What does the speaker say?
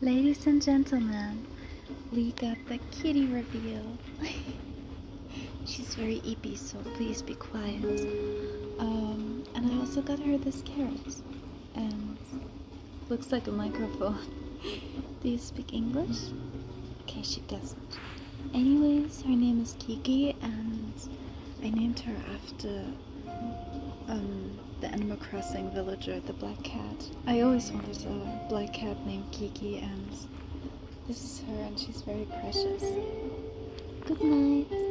Ladies and gentlemen, we got the kitty reveal. She's very eepy, so please be quiet. Um, and I also got her this carrot. And looks like a microphone. Do you speak English? Okay, she doesn't. Anyways, her name is Kiki, and I named her after um, Animal Crossing villager, the black cat. I always wanted a black cat named Kiki, and this is her, and she's very precious. Good night.